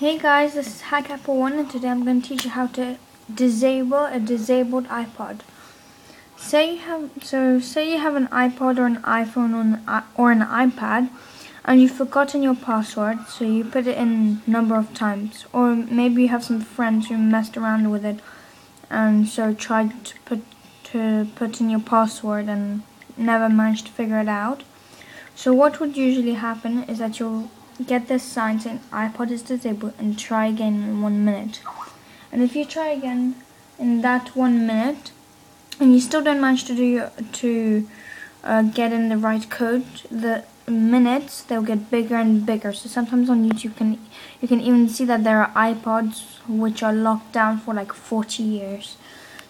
Hey guys, this is HackApple1 and today I'm going to teach you how to disable a disabled iPod. Say you have so say you have an iPod or an iPhone or an, or an iPad and you've forgotten your password so you put it in a number of times or maybe you have some friends who messed around with it and so tried to put to put in your password and never managed to figure it out. So what would usually happen is that you'll get this sign saying iPod is disabled and try again in one minute. And if you try again in that one minute and you still don't manage to do to uh, get in the right code, the minutes they'll get bigger and bigger. So sometimes on YouTube can you can even see that there are iPods which are locked down for like 40 years.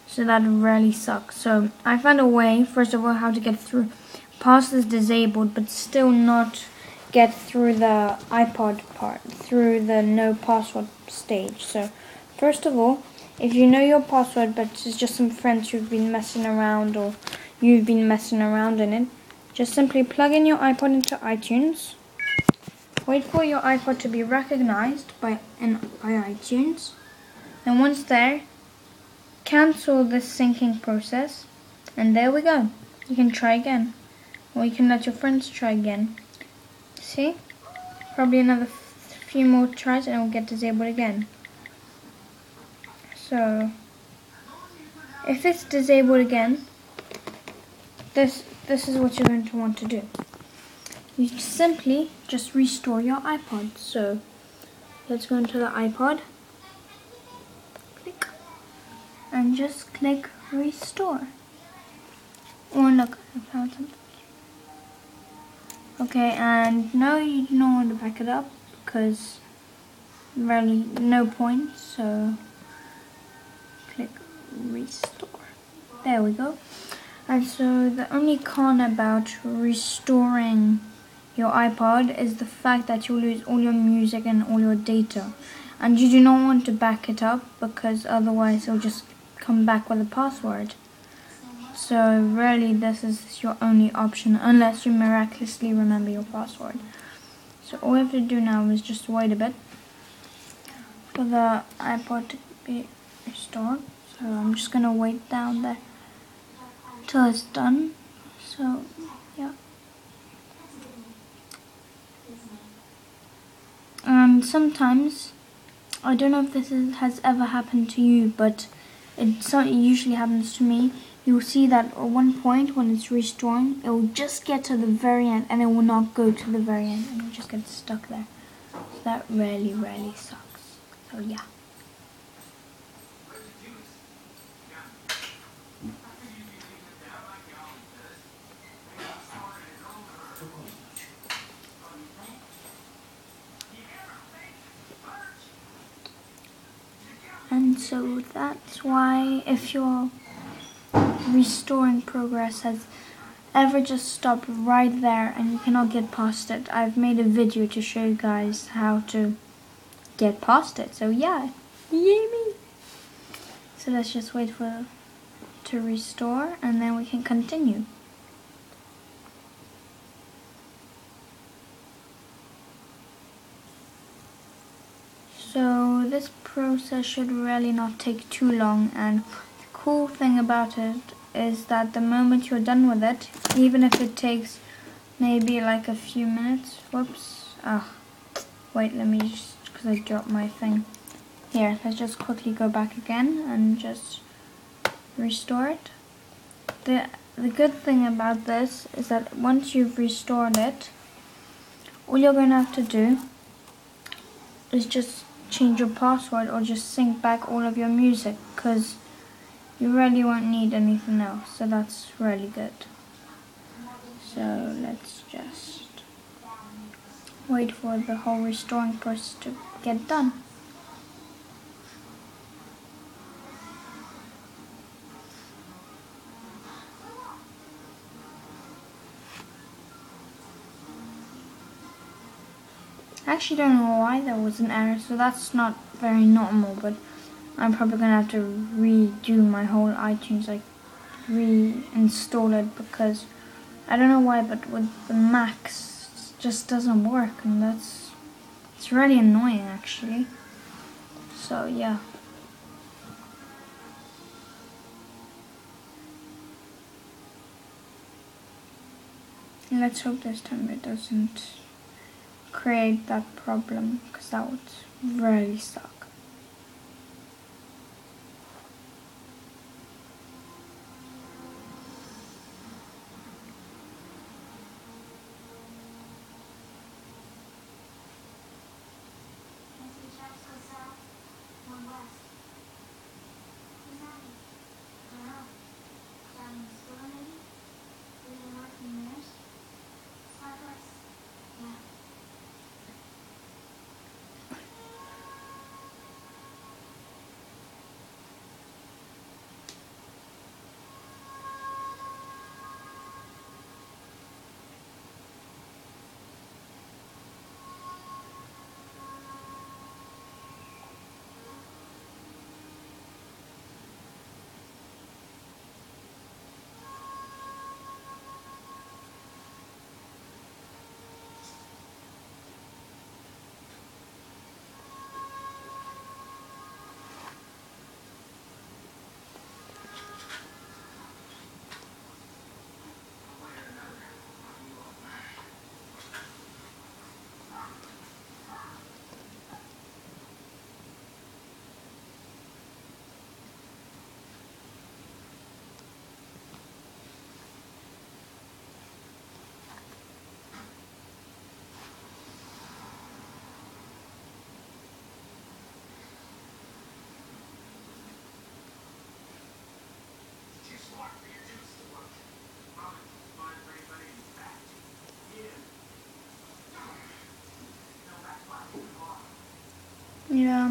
So that really sucks. So I found a way, first of all, how to get through past this disabled, but still not get through the iPod part, through the no password stage. So, first of all, if you know your password but it's just some friends who've been messing around or you've been messing around in it, just simply plug in your iPod into iTunes. Wait for your iPod to be recognized by, in, by iTunes. And once there, cancel this syncing process. And there we go. You can try again. Or you can let your friends try again. See? Probably another few more tries and it will get disabled again. So, if it's disabled again, this this is what you're going to want to do. You simply just restore your iPod. So, let's go into the iPod. Click. And just click restore. Or look, I found something. Okay, and now you don't want to back it up because really no point, so click restore. There we go. And so the only con about restoring your iPod is the fact that you'll lose all your music and all your data. And you do not want to back it up because otherwise it'll just come back with a password. So really this is your only option unless you miraculously remember your password. So all we have to do now is just wait a bit for the iPod to be restored. So I'm just gonna wait down there till it's done. So yeah. And sometimes I don't know if this is, has ever happened to you, but it usually happens to me you'll see that at one point when it's restoring, it will just get to the very end and it will not go to the very end and it'll just get stuck there. So that really, really sucks. So yeah. And so that's why if you're restoring progress has ever just stopped right there and you cannot get past it, I've made a video to show you guys how to get past it. So yeah, yay me! So let's just wait for to restore and then we can continue. So this process should really not take too long and the cool thing about it is that the moment you're done with it, even if it takes maybe like a few minutes, whoops, ah, oh, wait, let me just, because I dropped my thing. Here, let's just quickly go back again and just restore it. The, the good thing about this is that once you've restored it, all you're going to have to do is just change your password or just sync back all of your music because you really won't need anything else so that's really good. So let's just wait for the whole restoring process to get done. I actually don't know why there was an error so that's not very normal but I'm probably gonna have to redo my whole iTunes, like reinstall it because I don't know why, but with the Macs just doesn't work, and that's It's really annoying actually. So yeah. Let's hope this time it doesn't create that problem because that would really suck.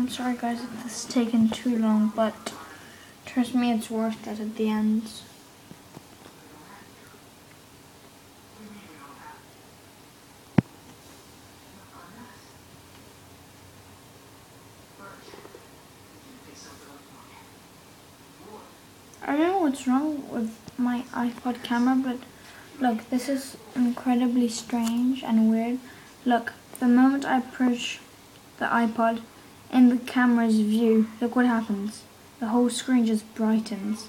Sorry guys if this is taking too long, but trust me, it's worth it at the end. I don't know what's wrong with my iPod camera, but look, this is incredibly strange and weird. Look, the moment I push the iPod, in the camera's view, look what happens. The whole screen just brightens.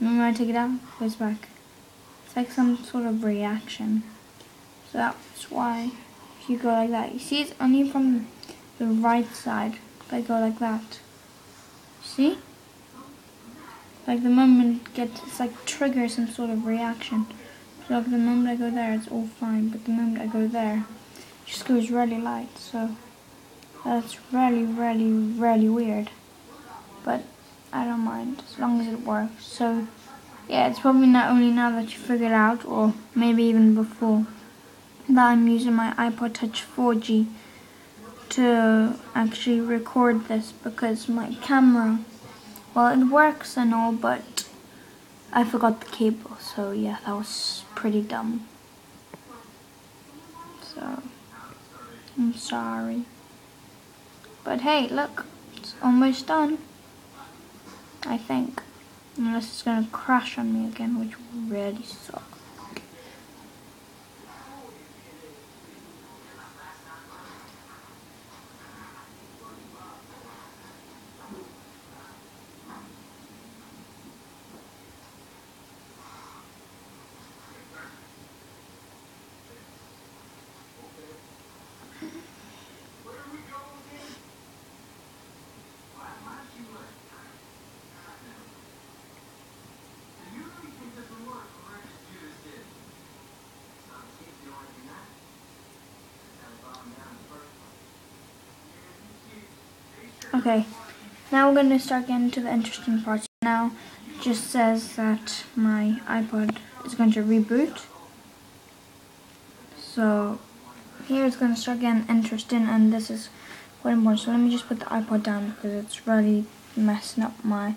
And when I take it out, it goes back. It's like some sort of reaction. So that's why if you go like that, you see it's only from the right side. If I go like that. See? Like the moment it gets, it's like triggers some sort of reaction. So like the moment I go there, it's all fine. But the moment I go there, it just goes really light. So that's really, really, really weird. But I don't mind as long as it works. So yeah, it's probably not only now that you figured out, or maybe even before, that I'm using my iPod Touch 4G to actually record this because my camera, well, it works and all, but I forgot the cable. So yeah, that was pretty dumb. So I'm sorry. But hey, look, it's almost done. I think. Unless it's gonna crash on me again, which really sucks. Okay, now we're going to start getting to the interesting parts. Now, just says that my iPod is going to reboot. So, here it's going to start getting interesting, and this is quite important. So let me just put the iPod down because it's really messing up my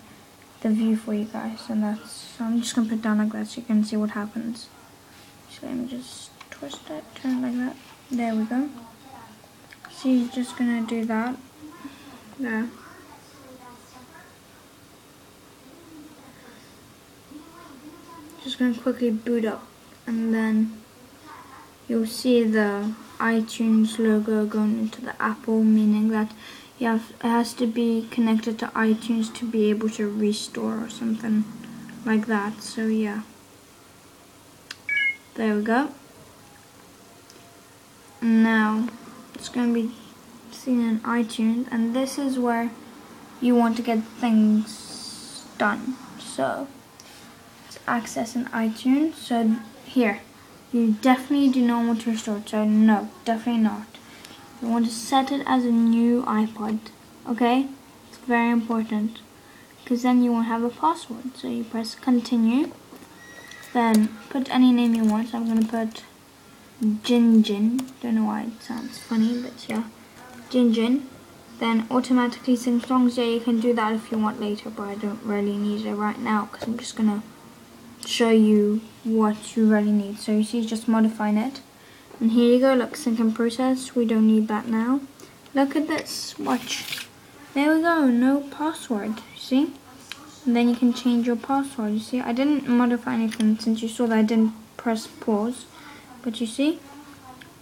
the view for you guys, and that's. So I'm just going to put it down like that so you can see what happens. So let me just twist it, turn it like that. There we go. So you're just going to do that there. Just gonna quickly boot up and then you'll see the iTunes logo going into the Apple, meaning that you have, it has to be connected to iTunes to be able to restore or something like that. So yeah. There we go. Now it's to be seen in iTunes and this is where you want to get things done. So let's access in iTunes. So here, you definitely do not want to restore it. So no, definitely not. You want to set it as a new iPod. Okay? It's very important. Because then you won't have a password. So you press continue. Then put any name you want. So I'm going to put Jin Jin. Don't know why it sounds funny, but yeah. Jin Jin. Then automatically sing songs. Yeah, you can do that if you want later, but I don't really need it right now because I'm just to show you what you really need. So you see, just modifying it. And here you go, look, sync and process. We don't need that now. Look at this, watch. There we go, no password, see? And then you can change your password, you see? I didn't modify anything since you saw that I didn't press pause. But you see,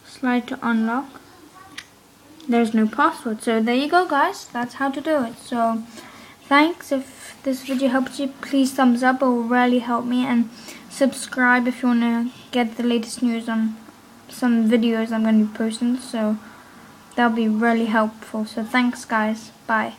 slide to unlock. There's no password. So there you go guys, that's how to do it. So thanks. If this video helped you, please thumbs up. It will really help me. And subscribe if you want to get the latest news on some videos I'm going to be posting. So that'll be really helpful. So thanks guys. Bye.